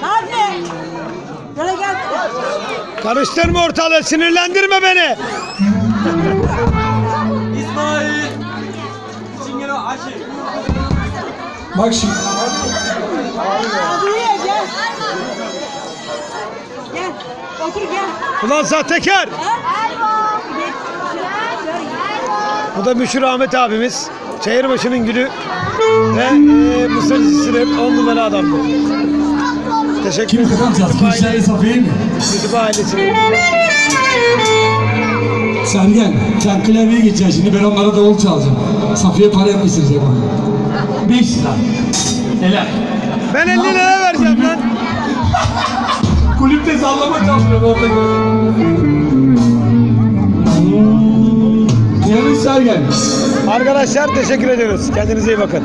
Hadi. Böyle gel. Karıştırma ortalığı, sinirlendirme beni. İsmail. Çingene Ayşe. Bak şimdi. Buraya gel. Gel. Otur gel. Ulan sahtekar. Bu da Müşür Ahmet abimiz. Çayırbaşı'nın gülü. Ve e, Mısır Sisir'in on numara adamdır. Teşekkür Kimi takacağız? Kılıçları Safiye mi? Kütüphe ailesine. Sergen, sen klavyeye gideceksin şimdi ben onlara davul çalacağım. Safiye para yapıştıracak bana. Beş lira. Helal. Ben 50 lira vereceğim lan. Kulüpte sallama çalıyor orada Yanlış Sergen. Arkadaşlar teşekkür ediyoruz. Kendinize iyi bakın.